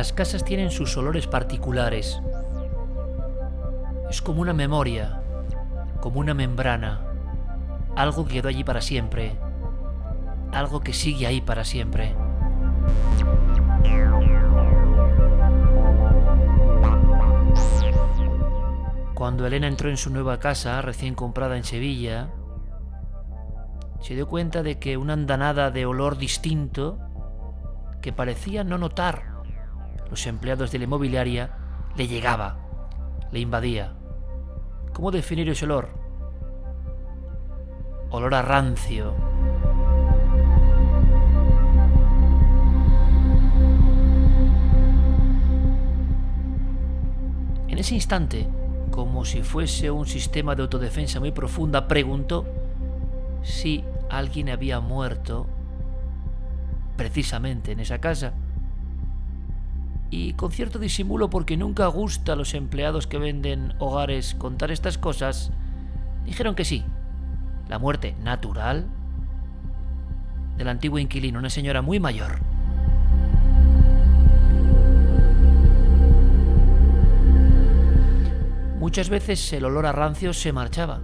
Las casas tienen sus olores particulares. Es como una memoria, como una membrana, algo que quedó allí para siempre, algo que sigue ahí para siempre. Cuando Elena entró en su nueva casa, recién comprada en Sevilla, se dio cuenta de que una andanada de olor distinto, que parecía no notar los empleados de la inmobiliaria, le llegaba, le invadía. ¿Cómo definir ese olor? Olor a rancio. En ese instante, como si fuese un sistema de autodefensa muy profunda, preguntó si alguien había muerto precisamente en esa casa. Y con cierto disimulo, porque nunca gusta a los empleados que venden hogares contar estas cosas, dijeron que sí. La muerte natural del antiguo inquilino, una señora muy mayor. Muchas veces el olor a rancio se marchaba,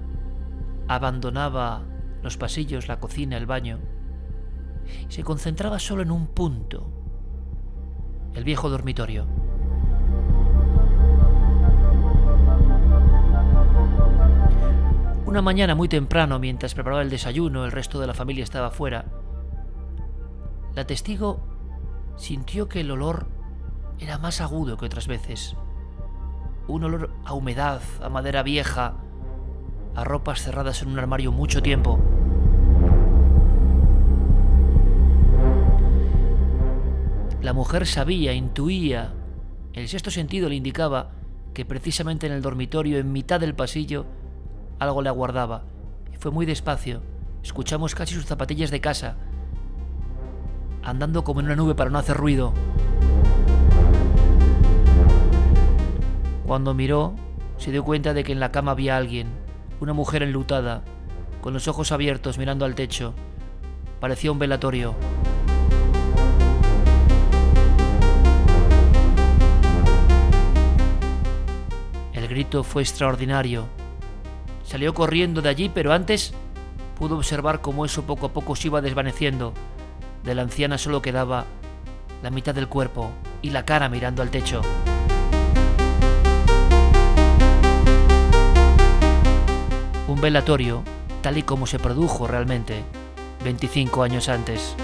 abandonaba los pasillos, la cocina, el baño, y se concentraba solo en un punto, el viejo dormitorio. Una mañana muy temprano, mientras preparaba el desayuno, el resto de la familia estaba fuera, la testigo sintió que el olor era más agudo que otras veces. Un olor a humedad, a madera vieja, a ropas cerradas en un armario mucho tiempo. La mujer sabía, intuía, el sexto sentido le indicaba que precisamente en el dormitorio, en mitad del pasillo, algo le aguardaba. Y fue muy despacio. Escuchamos casi sus zapatillas de casa, andando como en una nube para no hacer ruido. Cuando miró, se dio cuenta de que en la cama había alguien, una mujer enlutada, con los ojos abiertos mirando al techo. Parecía un velatorio. Grito fue extraordinario. Salió corriendo de allí, pero antes pudo observar cómo eso poco a poco se iba desvaneciendo. De la anciana solo quedaba la mitad del cuerpo y la cara mirando al techo. Un velatorio tal y como se produjo realmente 25 años antes.